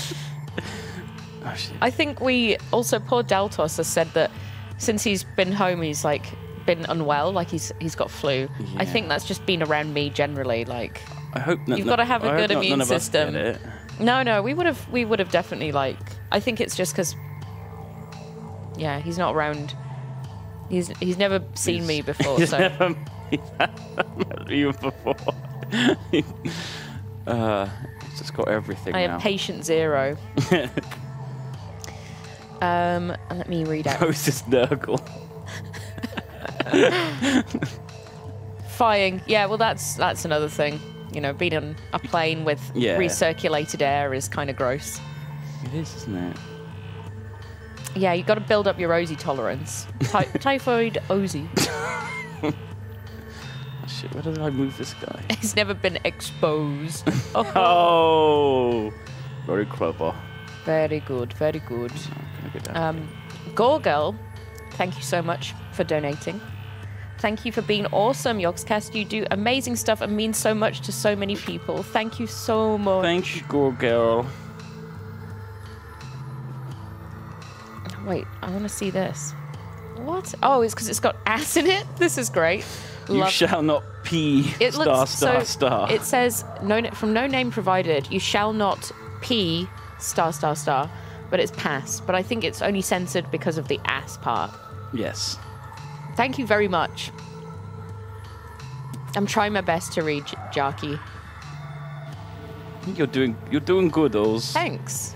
(laughs) I think we also poor Deltos has said that since he's been home, he's like been unwell, like he's he's got flu. I think that's just been around me generally. Like, I hope You've gotta have a I good immune none of us system. no, no, we would have we would have definitely like. I think it's just because, yeah, he's not around. He's he's never seen me before, (laughs) He's so never (laughs) met you before. (laughs) uh, he's just got everything I now. am patient zero. um, let me read out. Is Nurgle. (laughs) Fying, yeah. Well, that's that's another thing. You know, being on a plane with Yeah. recirculated air is kind of gross. It is, isn't it? Yeah, you've got to build up your OZ tolerance. Ty- (laughs) typhoid OZ. (laughs) Oh, shit, where did I move this guy? He's never been exposed. Oh, Oh, very clever. very good, very good. I'm go. Um, Gorgirl, thank you so much for donating. Thank you for being awesome, Yogscast. You do amazing stuff and mean so much to so many people. Thank you so much. Thank you, girl, girl. Wait, I want to see this. What? Oh, it's because it's got ass in it. This is great. You Love- shall not pee. It star, looks star, so. star. It says no from no name provided. You shall not pee star star star, but it's pass. But I think it's only censored because of the ass part. yes. Thank you very much. I'm trying my best to read J- Jarky. You're doing. You're doing good, Oz. Thanks.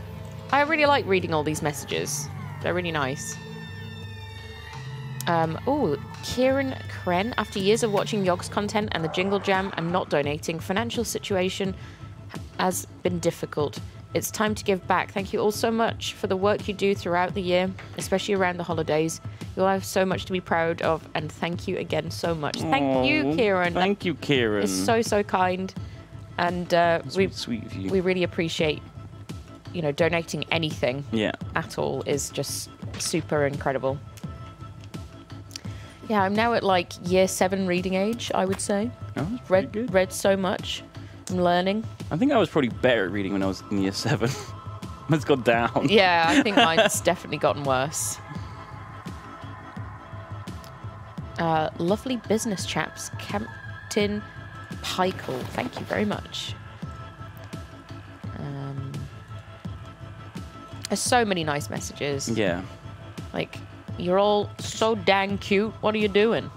I really like reading all these messages. They're really nice. Um, oh, Kieran Kren. After years of watching Yogg's content and the Jingle Jam and not donating, financial situation has been difficult. It's time to give back. Thank you all so much for the work you do throughout the year, especially around the holidays. You'll have so much to be proud of, and thank you again so much. Thank you, Kieran. Thank you, Kieran. It's so so kind, and uh, we sweet, sweet of you. we really appreciate you know donating anything yeah. at all is just super incredible yeah i'm now at like year seven reading age i would say Oh, read good. read so much i'm learning I think I was probably better at reading when I was in year seven. (laughs) it's gone down. yeah i (laughs) think mine's definitely gotten worse uh, lovely business chaps captain Pikel, thank you very much um, there's so many nice messages Yeah. Like, you're all so dang cute. What are you doing?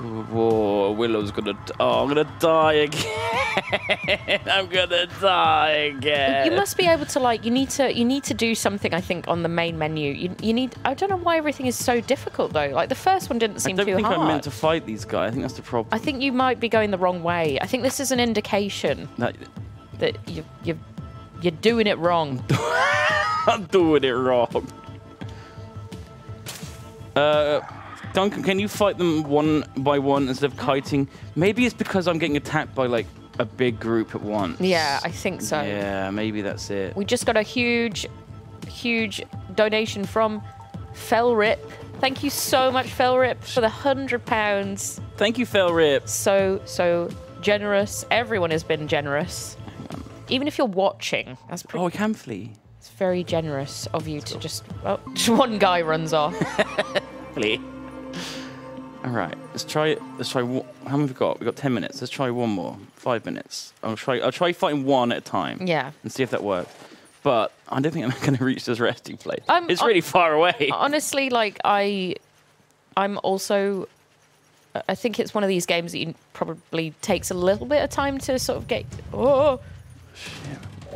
Whoa, Willow's gonna. Oh, I'm gonna die again. (laughs) I'm gonna die again. You must be able to like. You need to. You need to do something. I think on the main menu. You, you need. I don't know why everything is so difficult though. Like the first one didn't seem too hard. I don't think hard. I'm meant to fight these guys. I think that's the problem. I think you might be going the wrong way. I think this is an indication That- that you you you're doing it wrong. (laughs) I'm doing it wrong. Uh, Duncan, can you fight them one by one instead of kiting? Maybe it's because I'm getting attacked by like a big group at once. Yeah, I think so. Yeah, maybe that's it. We just got a huge, huge donation from Felrip. Thank you so much, Felrip, for the hundred pounds. Thank you, Felrip. so so generous. Everyone has been generous. Even if you're watching, that's pretty. Oh, I can flee. It's very generous of you to just. Oh, just (laughs) one guy runs off. (laughs) Flee. All right, let's try. Let's try. How many have we got? We got ten minutes. Let's try one more. Five minutes. I'll try. I'll try fighting one at a time. Yeah. And see if that works. But I don't think I'm (laughs) going to reach this resting place. I'm- it's really far away. Honestly, like I, I'm also. I think it's one of these games that you probably takes a little bit of time to sort of get. Oh.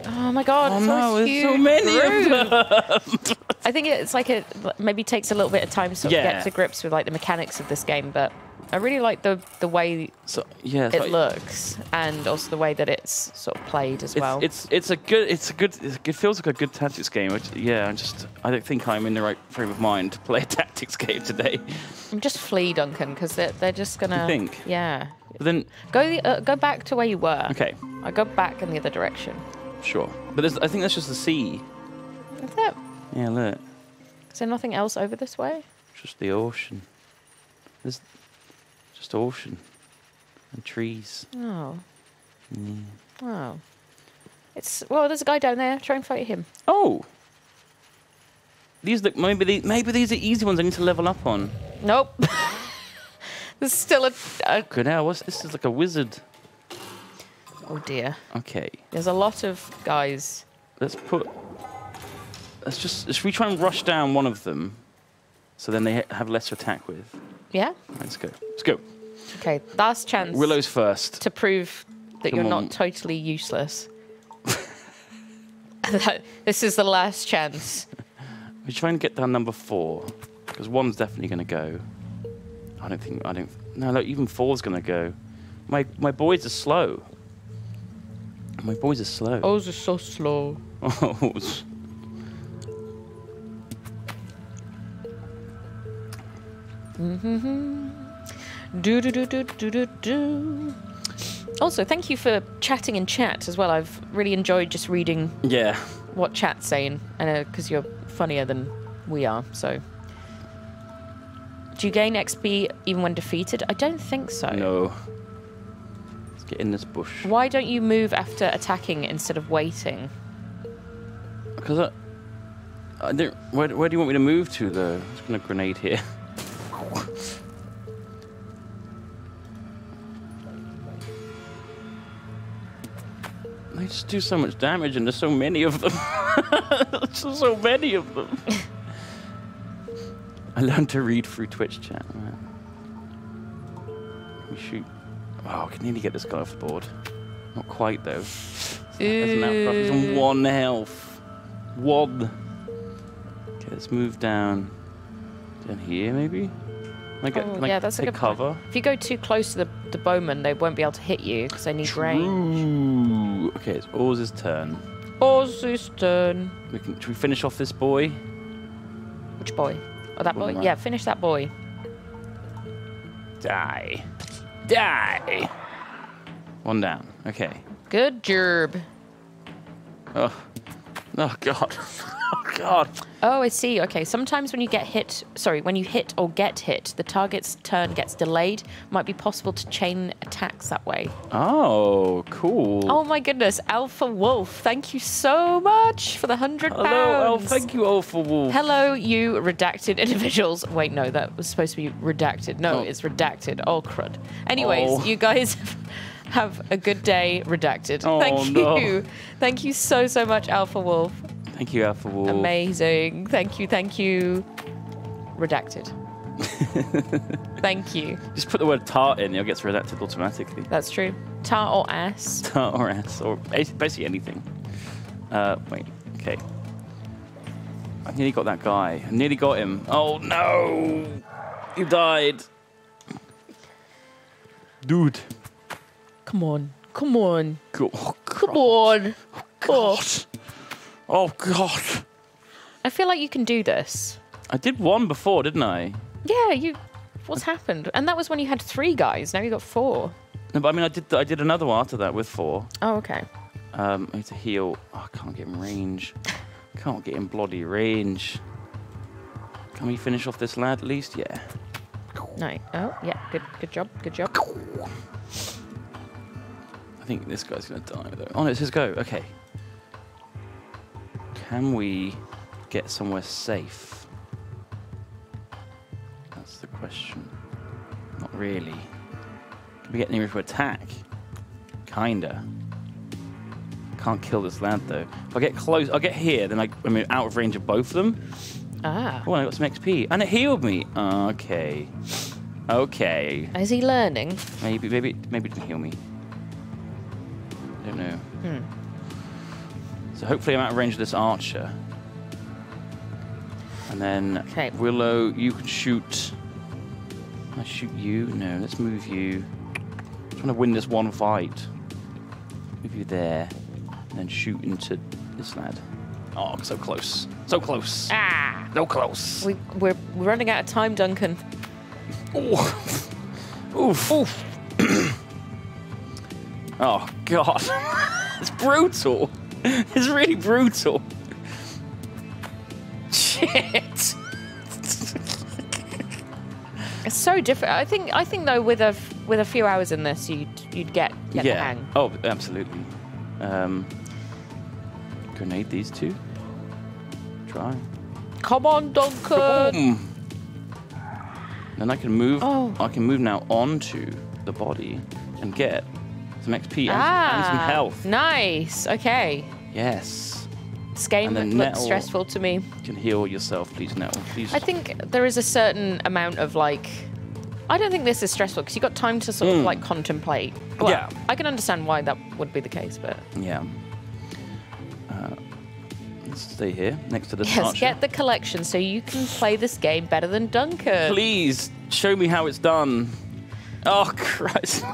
Oh my god! Oh no, there's so many of room. I think it's like it maybe takes a little bit of time to sort of get to grips with like the mechanics of this game, but I really like the the way So yeah, it like- looks and also the way that it's sort of played as It's, well. it's it's a good it's a good it feels like a good tactics game. Which, yeah, I just I don't think I'm in the right frame of mind to play a (laughs) tactics game today. just flee, Duncan, because they're they're just gonna. think? Yeah. But then Go the, uh, go back to where you were. okay, I go back in the other direction. Sure. But there's, I think that's just the sea. Is there, Yeah, look, is there nothing else over this way? just the ocean. There's just ocean and trees. Oh. Mm. Oh. It's well. There's a guy down there. Try and fight him. Oh, these look maybe these, maybe these are easy ones I need to level up on. Nope. (laughs) There's still a, a. Good now, what's this? Is like a wizard. Oh dear. Okay, There's a lot of guys. let's put. Let's just. Should we try and rush down one of them, so then they ha- have less to attack with? Yeah. Let's go. Let's go. Okay. Last chance. Willow's first. to prove that Come you're on. not totally useless. (laughs) This is the last chance. We try and get down number four, because one's definitely going to go. I don't think. I don't. No, look, even four's going to go. My my boys are slow. My boys are slow. Oh, is so slow. (laughs) Oh, Do do do do do do do. Also, thank you for chatting in chat as well. I've really enjoyed just reading yeah. what chat's saying, and because you're funnier than we are. So, do you gain XP even when defeated? I don't think so. No. In this bush. Why don't you move after attacking instead of waiting? Because I, I don't. Where, where do you want me to move to, though? Just gonna grenade here. (laughs) They just do so much damage, and there's so many of them. (laughs) there's so many of them. (laughs) I learned to read through Twitch chat. Man. We shoot. Oh, I can nearly get this guy off the board. Not quite though. He's on one health. One. Okay, let's move down. Down here, maybe. Can I get, Oh, can I yeah, that's a good point. cover. If you go too close to the, the bowman, they won't be able to hit you because they need range. True. Okay, it's Orz's turn. Osie's turn. We can. Should we finish off this boy? Which boy? Oh, that boy? Bowman. Yeah, finish that boy. Die. Die. One down. Okay. Good job. Oh. Oh God. (laughs) Oh God. Oh, I see. Okay, sometimes when you get hit, sorry, when you hit or get hit, the target's turn gets delayed. Might be possible to chain attacks that way. Oh, cool. Oh my goodness, Alpha Wolf, thank you so much for the hundred pounds. Hello. Oh, thank you, Alpha Wolf. Hello, you redacted (laughs) individuals. Wait, no, that was supposed to be redacted. No, Oh. it's redacted. Oh, crud. Anyways, Oh. you guys (laughs) have a good day, redacted. Oh, Thank no. you. Thank you so, so much, Alpha Wolf. Thank you, Alpha Wolf. Amazing. Thank you, thank you. Redacted. (laughs) thank you. Just put the word tart in, it gets redacted automatically. That's true. Tart or ass. (laughs) Tart or ass, or basically anything. Uh, wait, okay. I nearly got that guy. I nearly got him. Oh no! You died. Dude. Come on. Come on. Go- Oh, Come on. Oh, God. Oh, God. I feel like you can do this. I did one before, didn't I? Yeah, you. What's happened? And that was when you had three guys. Now you got four. No, but I mean, I did. I did another one after that with four. Oh, okay. Um, I need to heal. Oh, I can't get in range. Can't get in bloody range. Can we finish off this lad at least? Yeah. No. Oh, yeah. Good. Good job. Good job. I think this guy's gonna die though. Oh no, it's his go. Okay. Can we get somewhere safe? That's the question. Not really. Can we get near to attack? Kinda. Can't kill this lad though. If I get close, I'll get here, then I, I'm out of range of both of them. Ah. Oh, I got some XP. And it healed me. Okay. Okay. Is he learning? Maybe, maybe, maybe it didn't heal me. I don't know. Hmm. So hopefully I'm out of range of this archer. And then Okay. Willow, you can shoot. Can I shoot you? No, let's move you. I'm trying to win this one fight. Move you there. And then shoot into this lad. Oh, so close. So close. Ah. So close. We, we're running out of time, Duncan. (laughs) Oof. Oof. Oof. Oh, God. (laughs) it's brutal. It's really brutal. (laughs) Shit. It's so different. I think. I think though, with a with a few hours in this, you'd you'd get get the yeah. hang. Oh, absolutely. Um, grenade these two. Try. Come on, Duncan. Boom. Then I can move. Oh. I can move now onto the body and get some XP and, ah, and some health. Nice. Okay. Yes. This game looks Nettle- stressful to me. You can heal yourself, please. Now, please. I think there is a certain amount of like. I don't think this is stressful because you got time to sort of Mm. like contemplate. Well, Yeah. I can understand why that would be the case, but Yeah. Uh, let's stay here next to the yes, archer. get the collection so you can play this game better than Duncan. Please show me how it's done. Oh (laughs) Christ!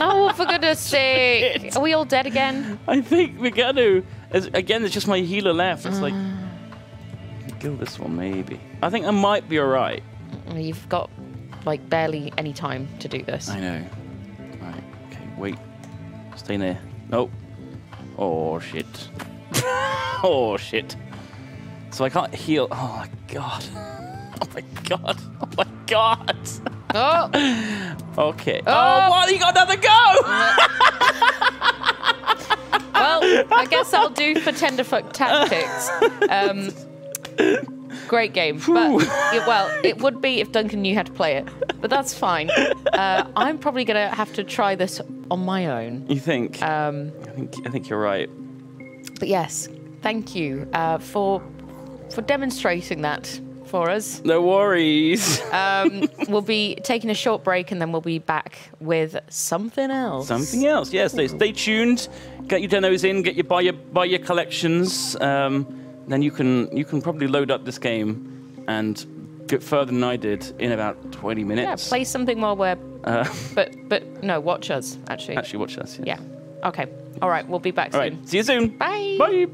Oh, for goodness (laughs) sake! Shit. Are we all dead again? I think we're gonna. As, again, it's just my healer left. It's like Mm. kill this one maybe. I think I might be alright. You've got like barely any time to do this. I know. Right. Okay. Wait. Stay there. Nope. Oh shit. (laughs) oh shit. So I can't heal. Oh my god. Oh my god. Oh my god. Oh, Okay. Oh, Oh. what? You got another go! (laughs) well, I guess I'll do for Tenderfoot Tactics. Um, great game, but yeah, well, it would be if Duncan knew how to play it, but that's fine. Uh, I'm probably gonna have to try this on my own. you think? Um, I think I think you're right. but yes, thank you uh, for for demonstrating that for us. No worries. (laughs) Um, we'll be taking a short break and then we'll be back with something else. Something else. Yeah. Stay stay tuned. Get your demos in. Get your buy your buy your collections. Um, then you can you can probably load up this game and get further than I did in about 20 minutes. Yeah, play something while we're. Uh, (laughs) But but no, watch us actually. actually, watch us. Yeah. Okay. All right. We'll be back All soon. right. See you soon. Bye. Bye.